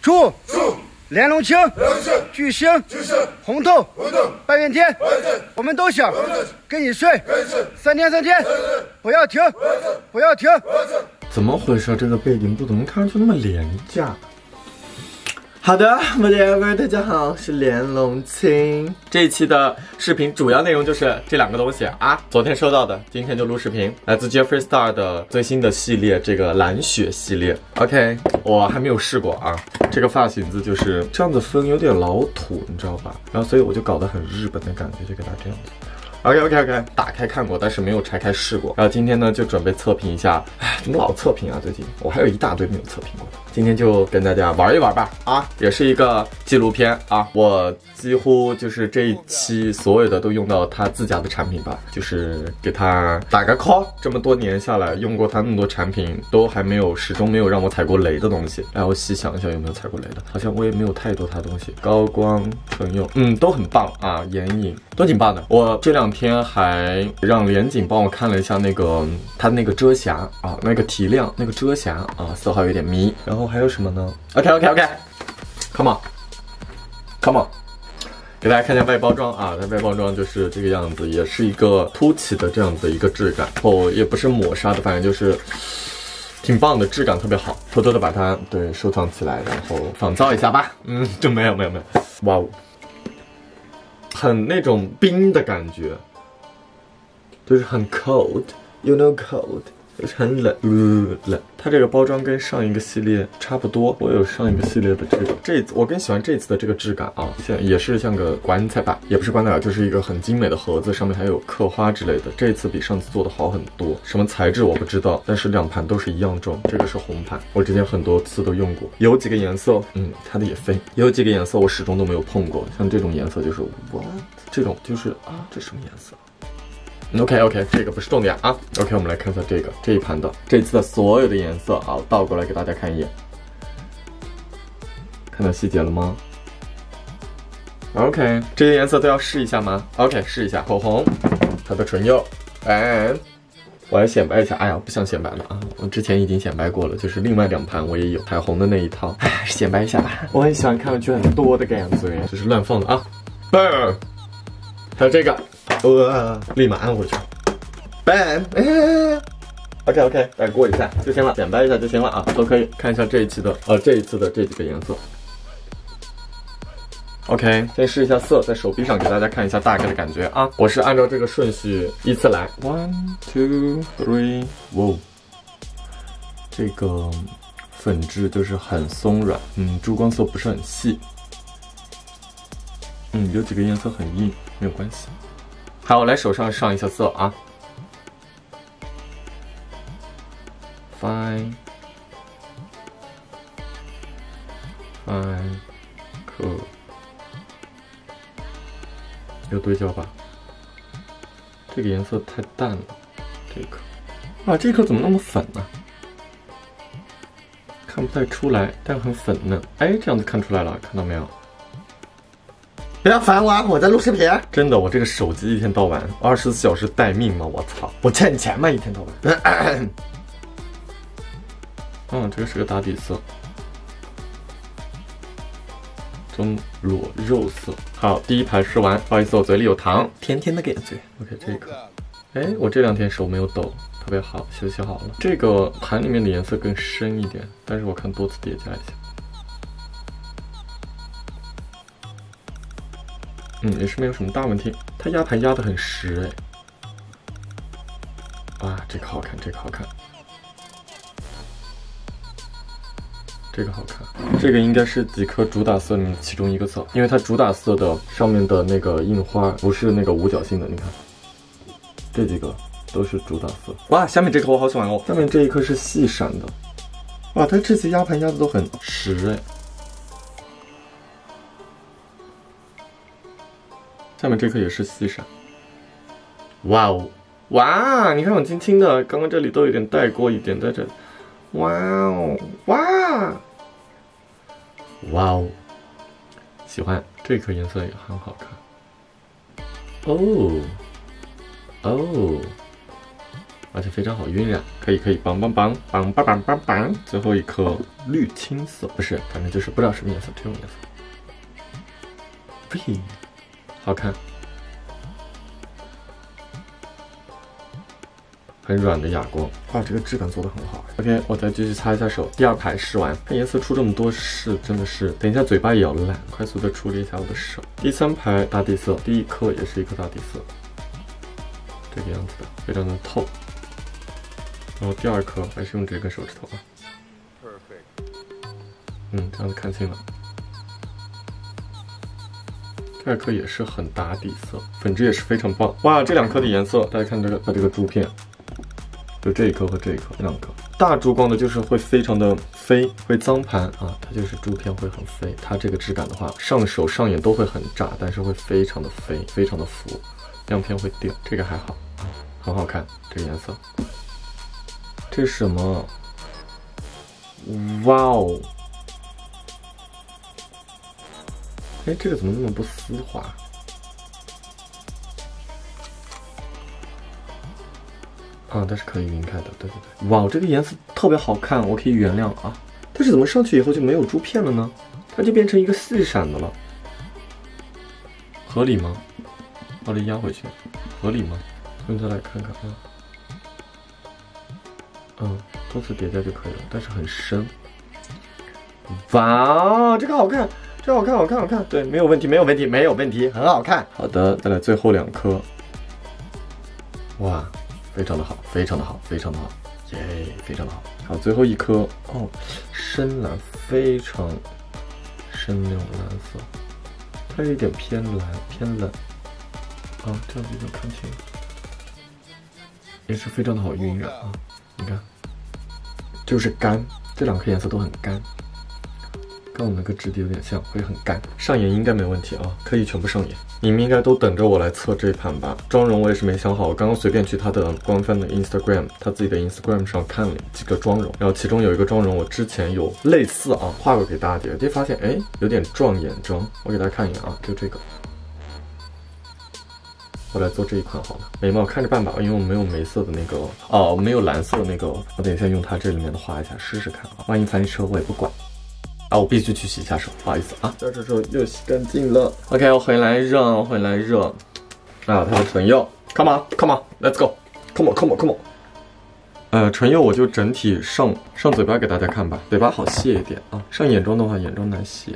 猪，连龙青，巨星，红豆，半边天，我们都想跟你睡，三天三天，不要停，不要停。怎么回事？这个背景不怎么看上去那么廉价？好的，whatever，大家好，我是连龙清。这一期的视频主要内容就是这两个东西啊，昨天收到的，今天就录视频，来自 Jeffree Star 的最新的系列，这个蓝雪系列。OK，我还没有试过啊，这个发型子就是这样子分，有点老土，你知道吧？然后所以我就搞得很日本的感觉，就给它这样子。OK OK OK，打开看过，但是没有拆开试过。然后今天呢，就准备测评一下。哎，怎么老测评啊？最近我还有一大堆没有测评过的。今天就跟大家玩一玩吧。啊，也是一个纪录片啊。我几乎就是这一期所有的都用到他自家的产品吧，就是给他打个 call。这么多年下来，用过他那么多产品，都还没有始终没有让我踩过雷的东西。然后细想一下有没有踩过雷的，好像我也没有太多他东西。高光唇釉，嗯，都很棒啊，眼影都挺棒的。我这两。天还让连景帮我看了一下那个它那个遮瑕啊，那个提亮那个遮瑕啊，色号有点迷。然后还有什么呢？OK OK OK，Come on，Come on，给大家看一下外包装啊，它外包装就是这个样子，也是一个凸起的这样子一个质感，哦，也不是抹砂的，反正就是挺棒的，质感特别好。偷偷的把它对收藏起来，然后仿造一下吧。嗯，就没有没有没有，哇哦。很那种冰的感觉，就是很 cold，you know cold。很冷，呃，冷。它这个包装跟上一个系列差不多，我有上一个系列的这个，这次我更喜欢这次的这个质感啊，像也是像个棺材板，也不是棺材板，就是一个很精美的盒子，上面还有刻花之类的。这次比上次做的好很多，什么材质我不知道，但是两盘都是一样重。这个是红盘，我之前很多次都用过，有几个颜色，嗯，它的也飞，有几个颜色我始终都没有碰过，像这种颜色就是哇，这种就是啊，这什么颜色？OK OK，这个不是重点啊。OK，我们来看一下这个这一盘的这次的所有的颜色啊，倒过来给大家看一眼，看到细节了吗？OK，这些颜色都要试一下吗？OK，试一下口红，它的唇釉，哎，我来显摆一下。哎呀，不想显摆了啊，我之前已经显摆过了，就是另外两盘我也有彩虹的那一套，哎，显摆一下吧。我很喜欢看上去很多的感觉，就是乱放的啊。Burn，还有这个。呃，立马按回去，bam，OK OK，再过一下就行了，显摆一下就行了啊，都可以。看一下这一期的，呃，这一次的这几个颜色。OK，先试一下色，在手臂上给大家看一下大概的感觉啊。我是按照这个顺序依次来，one two three，哇，这个粉质就是很松软，嗯，珠光色不是很细，嗯，有几个颜色很硬，没有关系。好，我来手上上一下色啊。fine fine 可有对焦吧？这个颜色太淡了，这颗，啊，这颗怎么那么粉呢？看不太出来，但很粉嫩。哎，这样子看出来了，看到没有？不要烦我，我在录视频。真的，我这个手机一天到晚二十四小时待命吗？我操，我欠你钱吗？一天到晚。嗯，这个是个打底色，中裸肉色。好，第一盘试完，不好意思，我嘴里有糖，甜甜的给嘴。OK，这个，哎，我这两天手没有抖，特别好，休息好了。这个盘里面的颜色更深一点，但是我看多次叠加一下。嗯，也是没有什么大问题。它压盘压的很实哎，啊，这个好看，这个好看，这个好看，这个应该是几颗主打色里面其中一个色，因为它主打色的上面的那个印花不是那个五角星的，你看，这几个都是主打色。哇，下面这颗我好喜欢哦，下面这一颗是细闪的，哇，它这次压盘压的都很实哎。下面这颗也是细闪，哇哦，哇！你看我轻轻的，刚刚这里都有点带过一点在这，哇哦，哇，哇哦，喜欢这颗颜色也很好看，哦，哦，而且非常好晕染，可以可以，棒棒棒棒棒棒棒棒。最后一颗绿青色，不是，反正就是不知道什么颜色，这种颜色，呸，好看。很软的哑光，哇，这个质感做的很好。OK，我再继续擦一下手。第二排试完，它颜色出这么多试，真的是。等一下嘴巴也要烂，快速的处理一下我的手。第三排大地色，第一颗也是一颗大地色，这个样子的，非常的透。然后第二颗还是用这根手指头啊。Perfect。嗯，这样子看清了。这颗也是很打底色，粉质也是非常棒。哇，这两颗的颜色，大家看这个，它这个珠片。就这一颗和这一颗，这两颗大珠光的，就是会非常的飞，会脏盘啊，它就是珠片会很飞。它这个质感的话，上手上眼都会很炸，但是会非常的飞，非常的浮，亮片会掉。这个还好，很好看，这个颜色。这是什么？哇哦！哎，这个怎么那么不丝滑？啊，它是可以晕开的，对对对，哇，这个颜色特别好看，我可以原谅啊。但是怎么上去以后就没有珠片了呢？它就变成一个细闪的了，合理吗？把它压回去，合理吗？用它来看看啊，嗯，多次叠加就可以了，但是很深。哇，这个好看，这好看，好看，好看，对，没有问题，没有问题，没有问题，很好看。好的，再来最后两颗，哇。非常的好，非常的好，非常的好，耶，非常的好。好，最后一颗哦，深蓝，非常深那种蓝色，它有一点偏蓝，偏冷。啊，这样子就看清，也是非常的好晕染啊。你看，就是干，这两颗颜色都很干。跟我那个质地有点像，会很干。上眼应该没问题啊，可以全部上眼。你们应该都等着我来测这一盘吧。妆容我也是没想好，我刚刚随便去他的官方的 Instagram，他自己的 Instagram 上看了几个妆容，然后其中有一个妆容我之前有类似啊画过给大家，就发现哎有点撞眼妆。我给大家看一眼啊，就这个，我来做这一款好了。眉毛看着办吧，因为我没有眉色的那个哦，没有蓝色的那个，我等一下用它这里面的画一下试试看啊。万一翻车我也不管。啊，我必须去洗一下手，不好意思啊。这这手又洗干净了。OK，我回来热，我回来热。啊，它的唇釉，Come on，Come on，Let's go，Come on，Come on，Come on。呃，唇釉我就整体上上嘴巴给大家看吧，嘴巴好卸一点啊。上眼妆的话，眼妆难卸。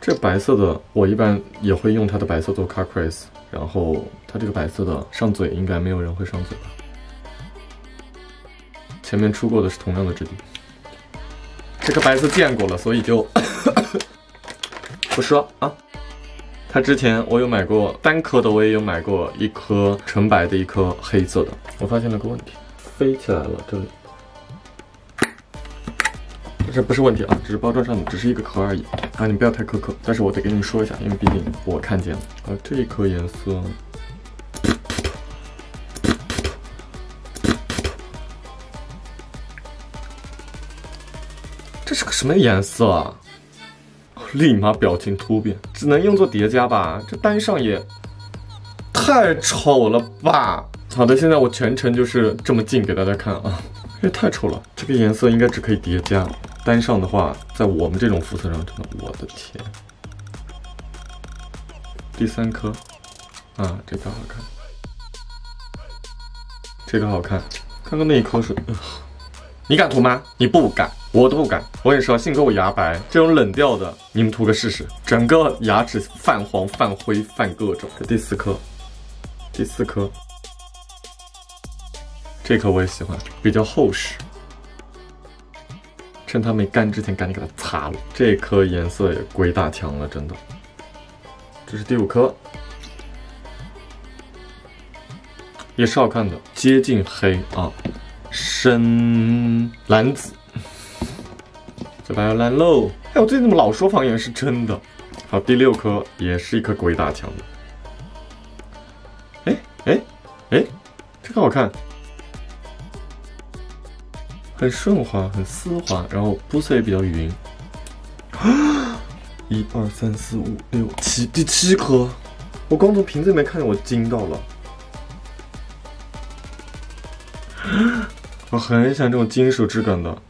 这白色的我一般也会用它的白色做 Car Crease，然后它这个白色的上嘴应该没有人会上嘴吧。前面出过的是同样的质地。这个白色见过了，所以就 不说啊。它之前我有买过单颗的，我也有买过一颗纯白的，一颗黑色的。我发现了个问题，飞起来了这里。这不是问题啊，只是包装上的只是一个壳而已啊，你不要太苛刻。但是我得跟你们说一下，因为毕竟我看见了啊，这一颗颜色。这是个什么颜色啊？立马表情突变，只能用作叠加吧？这单上也太丑了吧？好的，现在我全程就是这么近给大家看啊，这太丑了。这个颜色应该只可以叠加，单上的话，在我们这种肤色上，真的，我的天！第三颗啊，这个好看，这个好看。刚刚那一颗是，你敢涂吗？你不敢。我都不敢，我跟你说，幸亏我牙白，这种冷调的，你们涂个试试，整个牙齿泛黄、泛灰、泛各种。这第四颗，第四颗，这颗我也喜欢，比较厚实。趁它没干之前，赶紧给它擦了。这颗颜色也鬼打墙了，真的。这是第五颗，也是好看的，接近黑啊，深蓝紫。嘴巴要烂喽！哎，我最近怎么老说方言是真的？好，第六颗也是一颗鬼打墙的。哎哎哎，这个好看，很顺滑，很丝滑，然后肤色也比较匀。一二三四五六七，第七颗，我光从瓶子里面看见，我惊到了。我很喜欢这种金属质感的。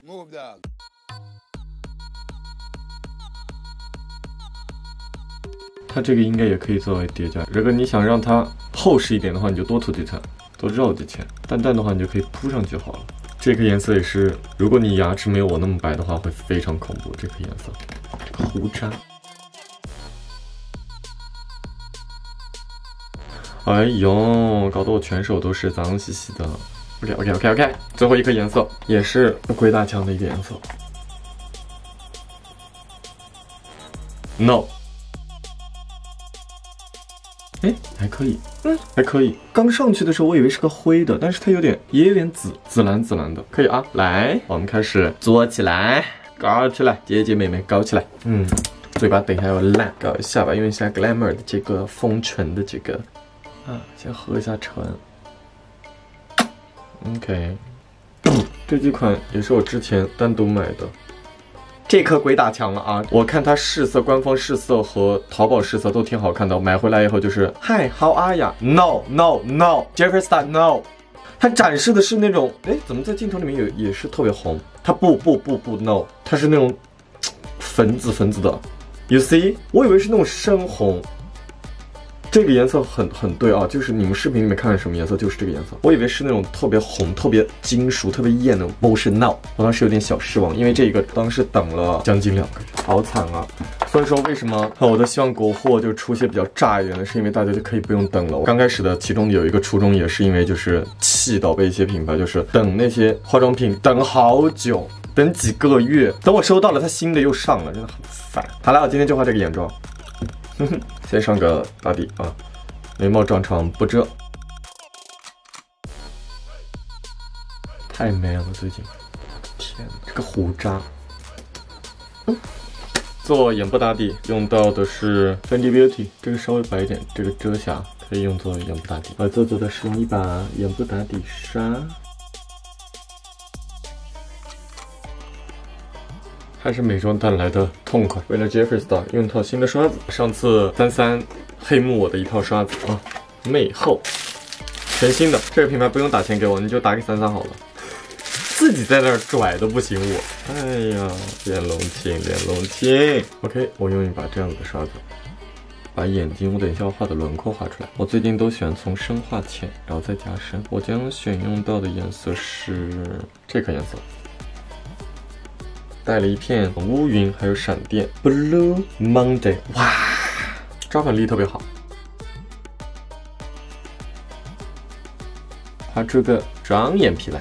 这个应该也可以作为叠加。如果你想让它厚实一点的话，你就多涂几层，多绕几圈。淡淡的话，你就可以铺上就好了。这颗颜色也是，如果你牙齿没有我那么白的话，会非常恐怖。这颗颜色，胡渣。哎呦，搞得我全手都是脏兮兮的。OK OK OK OK，最后一颗颜色也是鬼打墙的一个颜色。No。哎，还可以，嗯，还可以。刚上去的时候，我以为是个灰的，但是它有点，也有点紫紫蓝紫蓝的，可以啊。来，我们开始做起来，搞起来，姐姐妹妹搞起来。嗯，嘴巴等一下要烂，搞一下吧，用一下 Glamour 的这个丰唇的这个，啊，先喝一下唇。OK，这几款也是我之前单独买的。这颗鬼打墙了啊！我看它试色，官方试色和淘宝试色都挺好看的。买回来以后就是，Hi，How are you？No No No Jeffrey Star No。它展示的是那种，哎，怎么在镜头里面有也是特别红？它不不不不 No，它是那种粉紫粉紫的。You see？我以为是那种深红。这个颜色很很对啊，就是你们视频里面看的什么颜色，就是这个颜色。我以为是那种特别红、特别金属、特别艳的 motion now，我当时有点小失望，因为这个当时等了将近两个月，好惨啊！所以说为什么我都希望国货就出些比较炸一点的，是因为大家就可以不用等了。刚开始的其中有一个初衷，也是因为就是气到被一些品牌就是等那些化妆品等好久，等几个月，等我收到了它新的又上了，真的很烦。好了，我今天就画这个眼妆。哼哼先上个打底啊，眉毛长长不遮，太 man 了最近，天，这个胡渣。做眼部打底用到的是 Fenty Beauty，这个稍微白一点，这个遮瑕可以用作眼部打底。我做做的是用一把眼部打底刷。还是美妆蛋来的痛快。为了 Jeffree Star 用套新的刷子，上次三三黑幕我的一套刷子啊，魅后，全新的。这个品牌不用打钱给我，你就打给三三好了。自己在那儿拽都不行我。哎呀，脸隆清，脸隆清。OK，我用一把这样子的刷子，把眼睛我等一下要画的轮廓画出来。我最近都喜欢从深画浅，然后再加深。我将选用到的颜色是这个颜色。带了一片乌云，还有闪电，Blue Monday，哇，抓粉力特别好。画出个双眼皮来，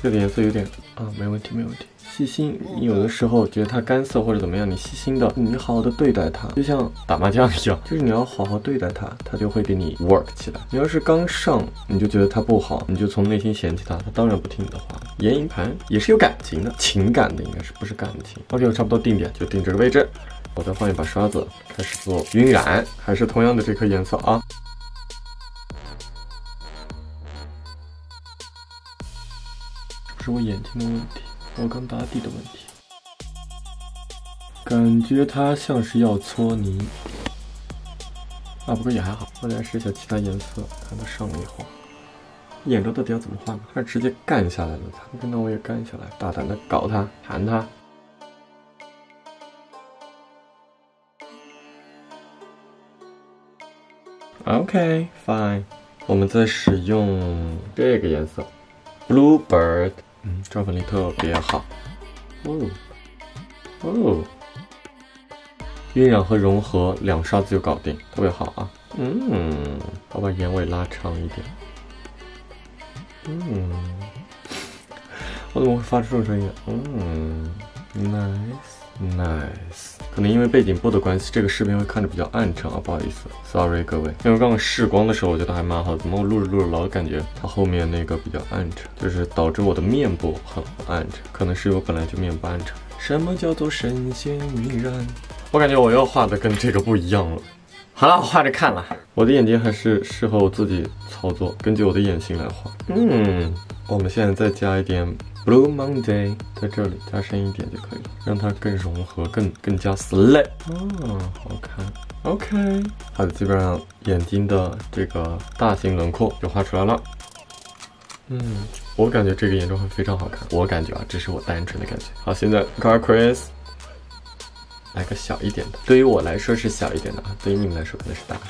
这个颜色有点啊，没问题，没问题。细心，你有的时候觉得它干涩或者怎么样，你细心的，你好好的对待它，就像打麻将一样，就是你要好好对待它，它就会给你 work 起来。你要是刚上，你就觉得它不好，你就从内心嫌弃它，它当然不听你的话。眼影盘也是有感情的，情感的应该是不是感情。OK，我差不多定点就定这个位置，我再换一把刷子，开始做晕染，还是同样的这颗颜色啊。是我眼睛的问题。我刚打底的问题，感觉它像是要搓泥啊，不过也还好。我来试一下其他颜色，看它上了以后，眼周到底要怎么画呢？还是直接干下来了？那我也干下来，大胆的搞它，弹它。OK，fine。我们再使用这个颜色，Bluebird。嗯，抓粉力特别好。哦哦，晕染和融合两刷子就搞定，特别好啊。嗯，我把眼尾拉长一点。嗯，我怎么会发出这种声音？嗯，nice。Nice，可能因为背景布的关系，这个视频会看着比较暗沉啊，不好意思，Sorry 各位。因为刚刚试光的时候，我觉得还蛮好的，怎么我录着录着老感觉它后面那个比较暗沉，就是导致我的面部很暗沉，可能是我本来就面部暗沉。什么叫做神仙晕染？我感觉我又画的跟这个不一样了。好了，画着看了，我的眼睛还是适合我自己操作，根据我的眼型来画。嗯，我们现在再加一点。Blue Monday 在这里加深一点就可以了，让它更融合，更更加 slay。嗯，好看。OK，好的，基本上眼睛的这个大型轮廓就画出来了。嗯，我感觉这个眼妆会非常好看，我感觉啊，这是我单纯的感觉。好，现在 Car Chris 来个小一点的，对于我来说是小一点的啊，对于你们来说可能是大的。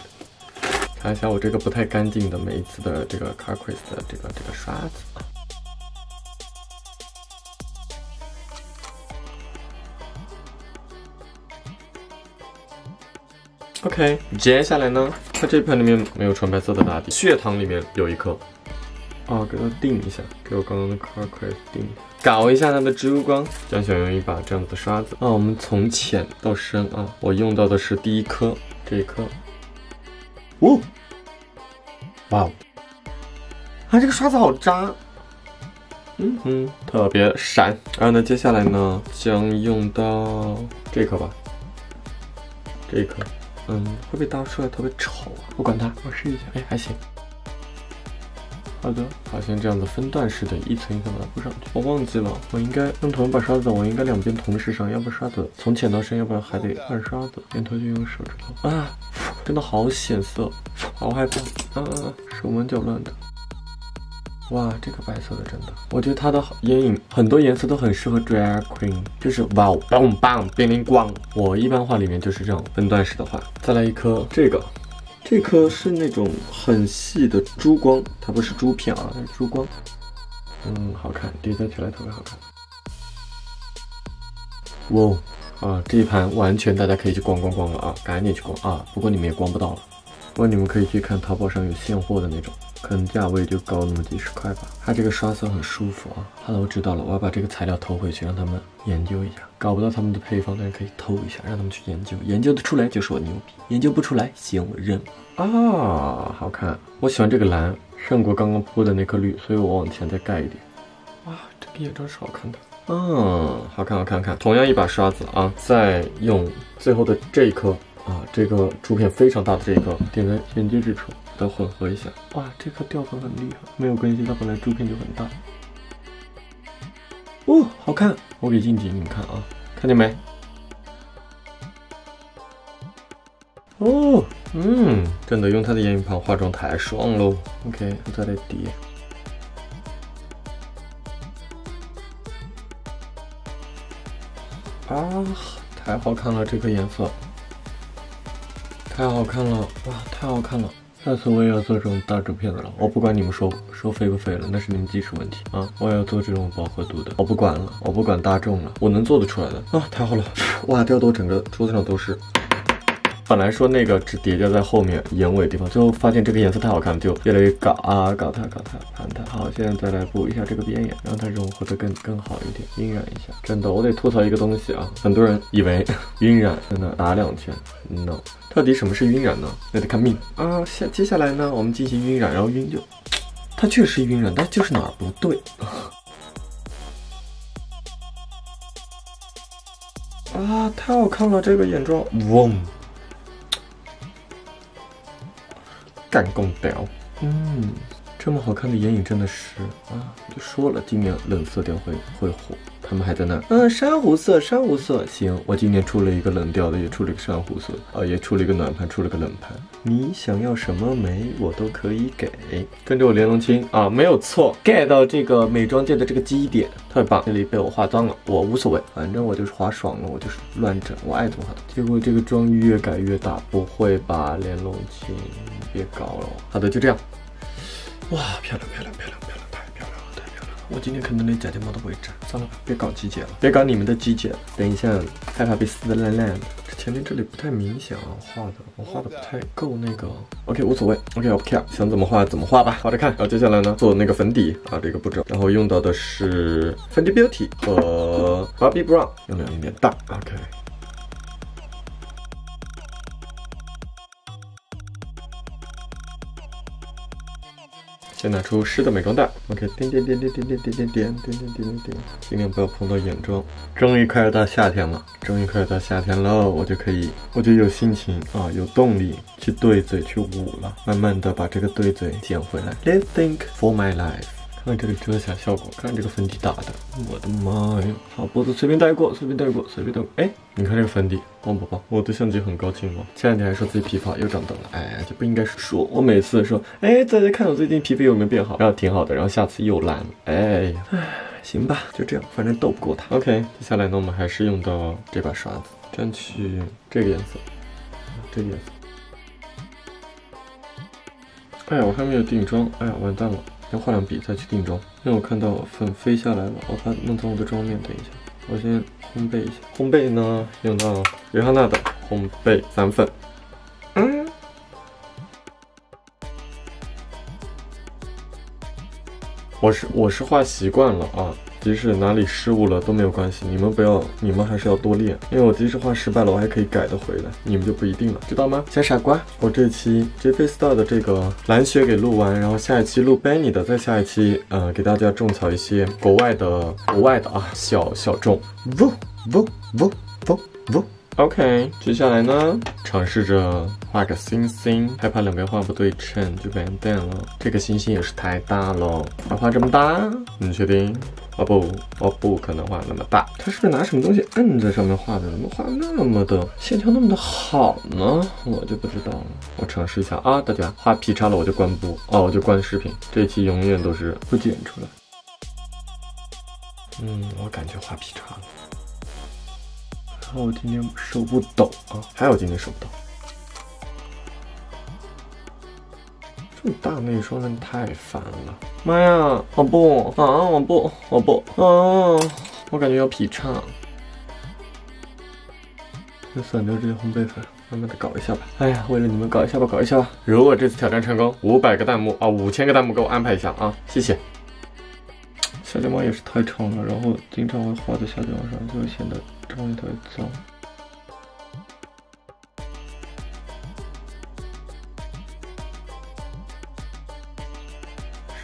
看一下我这个不太干净的每一次的这个 Car Chris 的这个这个刷子啊。OK，接下来呢，它这盘里面没有纯白色的打底，血糖里面有一颗。哦，给它定一下，给我刚刚的 Car Chris 定，搞一下它的植物光，将选用一把这样子的刷子。啊，我们从浅到深啊，我用到的是第一颗，这一颗。哦，哇哦，啊，这个刷子好渣，嗯哼，特别闪。然后呢，接下来呢，将用到这颗吧，这一颗。嗯，会不会搭出来特别丑啊？不管它，我试一下。哎，还行。好的，好像这样的分段式的，一层一层把它铺上去。我忘记了，我应该用同一把刷子，我应该两边同时上，要不刷子从浅到深，要不然还得换刷子。点头就用手指头啊，真的好显色，好害怕，啊，手忙脚乱的。哇，这个白色的真的，我觉得它的眼影很多颜色都很适合 drag queen，就是哇哦，棒棒，冰灵光。我一般画里面就是这种分段式的画。再来一颗这个，这颗是那种很细的珠光，它不是珠片啊，是珠光。嗯，好看，叠加起来特别好看。哇，啊，这一盘完全大家可以去逛逛逛了啊，赶紧去逛啊！不过你们也逛不到了，不过你们可以去看淘宝上有现货的那种。可能价位就高那么几十块吧。它这个刷色很舒服啊。好了，我知道了，我要把这个材料偷回去，让他们研究一下。搞不到他们的配方，但是可以偷一下，让他们去研究。研究得出来就是我牛逼，研究不出来，行我认。啊，好看！我喜欢这个蓝，胜过刚刚铺的那颗绿，所以我往前再盖一点。哇，这个眼妆是好看的。嗯，好看，好看，看。同样一把刷子啊，再用最后的这一颗啊，这个珠片非常大的这一颗，点在眼睫之处。再混合一下，哇，这颗掉粉很厉害，没有关系，它本来珠片就很大。哦，好看，我给近景你们看啊，看见没？哦，嗯，真的用它的眼影盘化妆太爽喽。OK，我再来叠。啊，太好看了，这颗颜色，太好看了，哇，太好看了。下次我也要做这种大纸片的了，我不管你们说说废不废了，那是你们技术问题啊！我也要做这种饱和度的，我不管了，我不管大众了，我能做得出来的啊！太好了，哇，掉到整个桌子上都是。本来说那个只叠加在后面眼尾地方，最后发现这个颜色太好看，就越来越搞啊，搞它，搞它，盘它。好，现在再来补一下这个边眼，让它融合的更更好一点，晕染一下。真的，我得吐槽一个东西啊，很多人以为 晕染真的打两圈，no，到底什么是晕染呢？那得看命啊。下接下来呢，我们进行晕染，然后晕就，它确实晕染，但就是哪儿不对。啊，太好看了，这个眼妆，嗡。干工屌，嗯，这么好看的眼影真的是啊，就说了今年冷色调会会火，他们还在那，嗯，珊瑚色，珊瑚色，行，我今年出了一个冷调的，也出了一个珊瑚色，啊，也出了一个暖盘，出了个冷盘，你想要什么眉，我都可以给，跟着我连龙清。啊，没有错，get 到这个美妆界的这个基点，特别棒，这里被我化妆了，我无所谓，反正我就是化爽了，我就是乱整，我爱怎么画结果这个妆越改越大，不会吧，连龙清。别搞了，好的，就这样。哇，漂亮漂亮漂亮漂亮，太漂亮了，太漂亮了！我今天可能连假睫毛都不会粘，算了吧，别搞机剪了，别搞你们的机剪了。等一下，害怕被撕的烂烂的。这前面这里不太明显啊，画的我画的不太够那个。OK，无所谓，OK，我不 care，想怎么画怎么画吧。画着看，然后接下来呢，做那个粉底啊，这个步骤，然后用到的是 Fenty Beauty 和 Bobbi Brown，用量有点大，OK。先拿出湿的美妆蛋，OK，点点点点点点点点点点点点点，尽量不要碰到眼妆。终于快要到夏天了，终于快要到夏天了，我就可以，我就有心情啊，有动力去对嘴去捂了，慢慢的把这个对嘴捡回来。Let's think for my life，看看这个遮瑕效果，看这个粉底打的，我的妈呀！好，脖子随便带过，随便带过，随便带过。哎，你看这个粉底，棒不棒？我的相机很高清吗。前两天还说自己皮肤又长痘了，哎，就不应该说。我每次说，哎，大家看我最近皮肤有没有变好？然后挺好的，然后下次又烂了，哎，唉，行吧，就这样，反正斗不过他。OK，接下来呢，我们还是用到这把刷子，蘸取这个颜色，这个颜色。哎呀，我还没有定妆，哎呀，完蛋了。先画两笔再去定妆，因为我看到粉飞下来了，我看弄脏我的妆面。等一下，我先烘焙一下。烘焙呢，用到蕾哈娜的烘焙散粉。嗯，我是我是画习惯了啊。即使哪里失误了都没有关系，你们不要，你们还是要多练，因为我即使画失败了，我还可以改的回来，你们就不一定了，知道吗？小傻瓜，我这期 JP Star 的这个蓝雪给录完，然后下一期录 Benny 的，再下一期，呃，给大家种草一些国外的国外的啊小小众。呜呜呜呜呜。OK，接下来呢，尝试着画个星星，害怕两边画不对称就完蛋了。这个星星也是太大了，要画这么大？你确定？哦不，哦不可能画那么大。他是不是拿什么东西摁在上面画的？怎么画那么的线条那么的好呢？我就不知道了。我尝试一下啊，大家画劈叉了我就关播哦，我就关视频。这期永远都是不剪出来。嗯，我感觉画劈叉了。然后我今天手不抖啊，还有今天手不抖。这么大那一双真的太烦了！妈呀，我不啊，我不，我不啊，我感觉要劈叉。就散掉这些烘焙粉，慢慢的搞一下吧。哎呀，为了你们搞一下吧，搞一下吧。如果这次挑战成功，五百个弹幕啊，五千个弹幕给我安排一下啊，谢谢。小睫毛也是太长了，然后经常会画在小睫毛上，就会显得妆也特别脏。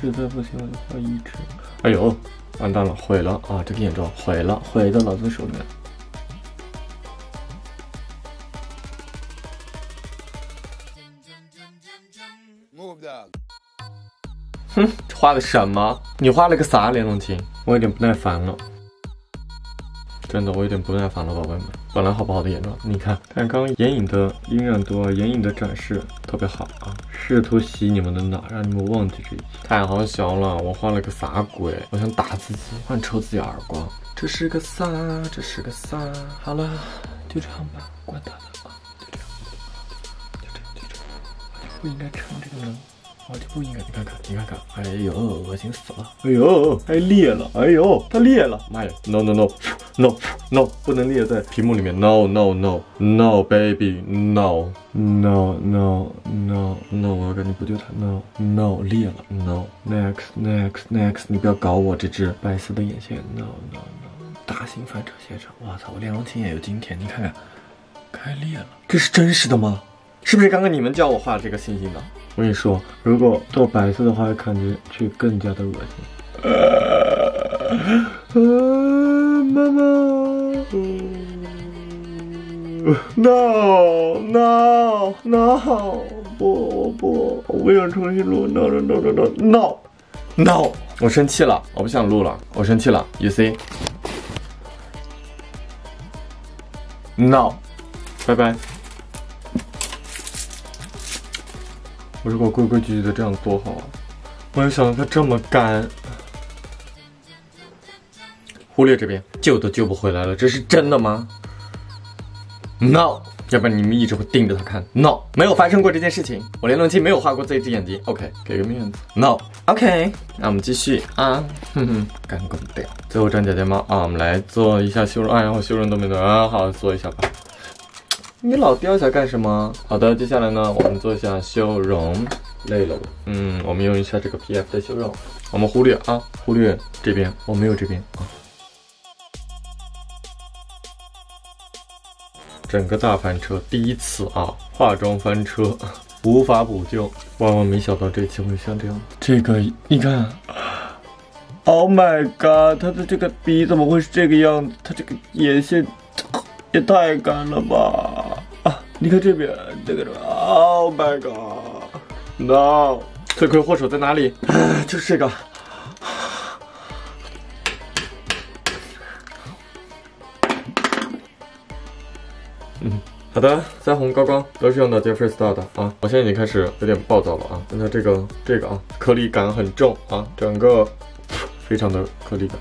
实在不行我就画一只。哎呦，完蛋了，毁了啊！这个眼妆毁了，毁在老子手里面。哼，画的什么？你画了个啥，连龙琴？我有点不耐烦了。真的，我有点不耐烦了，宝贝们。本来好不好的眼妆，你看，看刚刚眼影的晕染度啊，眼影的展示特别好啊，试图洗你们的脑，让你们忘记这一切。太好笑了，我画了个啥鬼？我想打自己，想抽自己耳光。这是个啥？这是个啥？好了，就这样吧，管他了啊，就这样，就这样，就这样。我就不应该成这个能。我就不应该，你看看，你看看，哎呦，恶心死了！哎呦，还裂了！哎呦，它裂了！妈呀！No no no no no，不能裂在屏幕里面！No no no no baby no no no no no，我要赶紧补救它！No no 裂了！No next next next，你不要搞我这只白色的眼线！No no no，大型翻车现场！我操，我练容青也有今天，你看看，开裂了！这是真实的吗？是不是刚刚你们叫我画这个星星的？我跟你说，如果做白色的话，感觉就更加的恶心。妈妈，no no no，不不，我不想重新录，no no no no no no，我生气了，我不想录了，我生气了，you see，no，拜拜。我如果规规矩矩的这样多好啊！我没想到它这么干。忽略这边，救都救不回来了，这是真的吗？No，要不然你们一直会盯着他看。No，没有发生过这件事情，我连龙七没有画过这只眼睛。OK，给个面子。No，OK，那我们继续啊，哼哼，干工掉。最后粘假睫毛啊，我们来做一下修容。哎呀，我修容都没做啊，好，做一下吧。你老掉下干什么？好的，接下来呢，我们做一下修容。累了，嗯，我们用一下这个 P F 的修容。我们忽略啊，忽略这边，我没有这边啊。整个大翻车，第一次啊，化妆翻车，无法补救。万万没想到这期会像这样。这个你看，Oh my god，他的这个鼻怎么会是这个样子？他这个眼线也太干了吧！你看这边这个 oh my god no 罪魁祸首在哪里？就是这个。嗯好的腮红高光都是用的 different style 的啊。我现在已经开始有点暴躁了啊。那它这个这个啊颗粒感很重啊整个非常的颗粒感。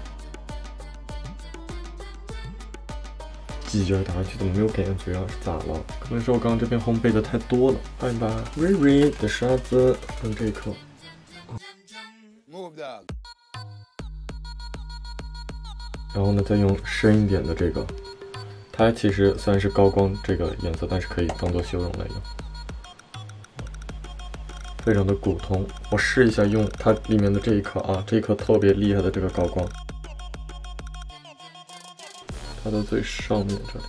几卷打上去怎么没有感觉啊？是咋了？可能是我刚刚这边烘焙的太多了，换一把 Riri 的刷子，用这一颗，然后呢，再用深一点的这个。它其实虽然是高光这个颜色，但是可以当做修容来用，非常的古铜。我试一下用它里面的这一颗啊，这一颗特别厉害的这个高光，它的最上面这里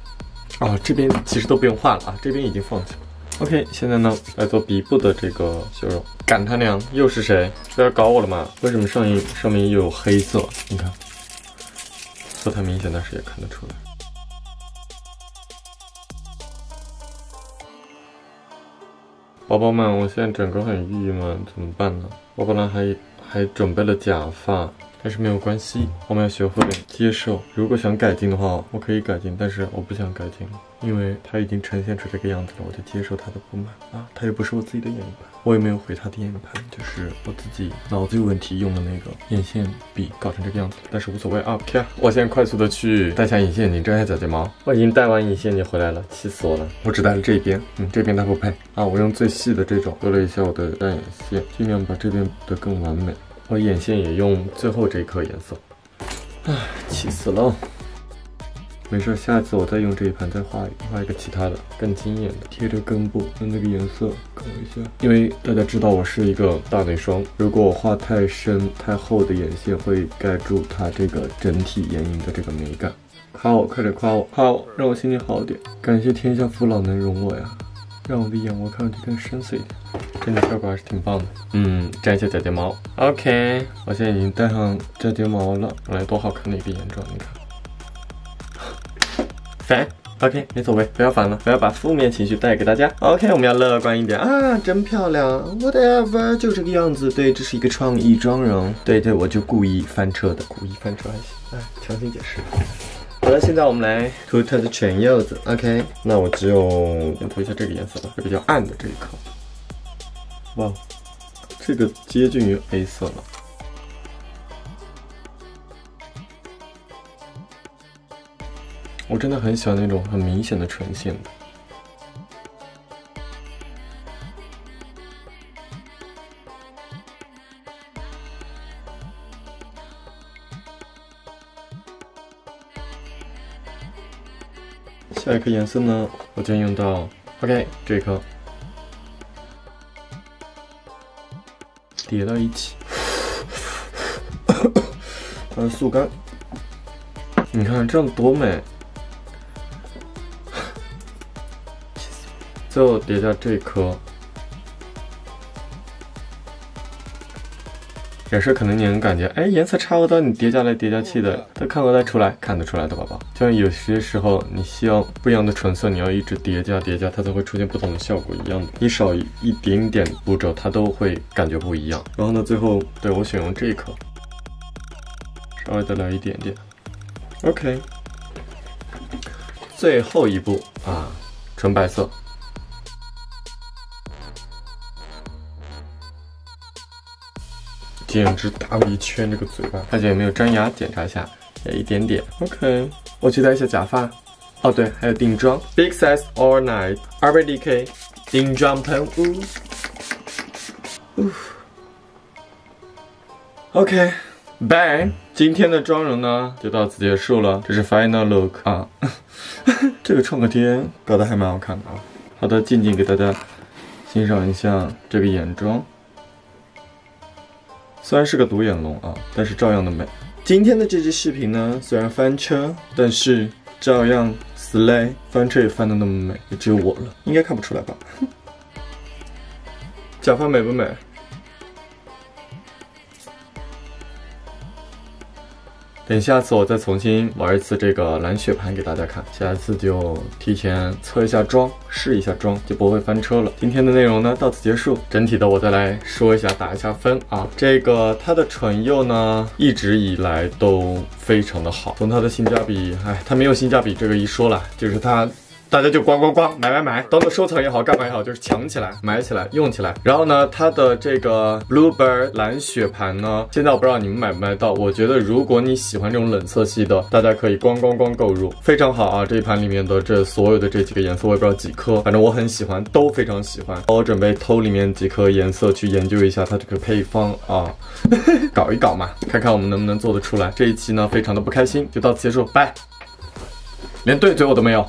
啊，这边其实都不用画了啊，这边已经放弃了。OK，现在呢来做鼻部的这个修容。干他娘，又是谁不要搞我了吗？为什么上面上面又有黑色？你看，色太明显，但是也看得出来。宝宝们，我现在整个很郁闷，怎么办呢？我本来还还准备了假发。但是没有关系，我们要学会接受。如果想改进的话，我可以改进，但是我不想改进，因为它已经呈现出这个样子了，我就接受它的不满啊。它又不是我自己的眼影盘，我也没有毁它的眼影盘，就是我自己脑子有问题，用的那个眼线笔搞成这个样子。但是无所谓啊。OK，我现在快速的去戴下隐形眼镜，遮一下假睫毛。我已经戴完隐形眼镜回来了，气死我了。我只戴了这边，嗯，这边它不配啊。我用最细的这种做了一下我的单眼线，尽量把这边补的更完美。我眼线也用最后这一颗颜色，唉，气死了。没事，下次我再用这一盘再画画一个其他的更惊艳的，贴着根部用那个颜色搞一下。因为大家知道我是一个大内双，如果我画太深太厚的眼线，会盖住它这个整体眼影的这个美感。夸我，快点夸我，夸我，让我心情好点。感谢天下父老能容我呀。让我的眼窝看上去更深邃一点，真的效果还是挺棒的。嗯，粘一下假睫毛。OK，我现在已经戴上假睫毛了，来多好看的一个眼妆，你看。烦。OK，没所谓，不要烦了，不要把负面情绪带给大家。OK，我们要乐观一点啊，真漂亮。Whatever，就这个样子。对，这是一个创意妆容。对对，我就故意翻车的，故意翻车还行。哎，强行解释。好了，现在我们来涂它的全柚子。OK，那我只有先涂一下这个颜色吧，是比较暗的这一颗。哇，这个接近于 A 色了。我真的很喜欢那种很明显的唇线的。下一颗颜色呢？我将用到，OK，这一颗叠到一起，它 速干，你看这样多美。最后叠加这颗。也是可能你能感觉，哎，颜色差不多，你叠加来叠加去的，它看不太出来，看得出来的宝宝。就像有些时候你需要不一样的唇色，你要一直叠加叠加，它才会出现不同的效果一样的。你少一点点步骤，它都会感觉不一样。然后呢，最后对我选用这一颗，稍微再来一点点，OK。最后一步啊，纯白色。简直大了一圈这个嘴巴，大家有没有粘牙？检查一下，有一点点。OK，我去戴一下假发。哦对，还有定妆，Big Size All Night RBDK 定妆喷雾。OK，Bye。今天的妆容呢就到此结束了，这是 Final Look 啊。这个创可贴搞得还蛮好看的啊。好的，静静给大家欣赏一下这个眼妆。虽然是个独眼龙啊，但是照样的美。今天的这支视频呢，虽然翻车，但是照样 slay，翻车也翻的那么美，也只有我了，应该看不出来吧？假发美不美？等下次我再重新玩一次这个蓝雪盘给大家看，下一次就提前测一下妆，试一下妆，就不会翻车了。今天的内容呢到此结束，整体的我再来说一下，打一下分啊。这个它的唇釉呢一直以来都非常的好，从它的性价比，哎，它没有性价比这个一说了，就是它大家就咣咣咣买买买，当做收藏也好，干嘛也好，就是抢起来、买起来、用起来。然后呢，它的这个 Bluebird 蓝雪盘呢，现在我不知道你们买不买到。我觉得如果你喜欢这种冷色系的，大家可以咣咣咣购入，非常好啊！这一盘里面的这所有的这几个颜色，我也不知道几颗，反正我很喜欢，都非常喜欢。我准备偷里面几颗颜色去研究一下它这个配方啊，搞一搞嘛，看看我们能不能做得出来。这一期呢，非常的不开心，就到此结束，拜。连对嘴我都没有。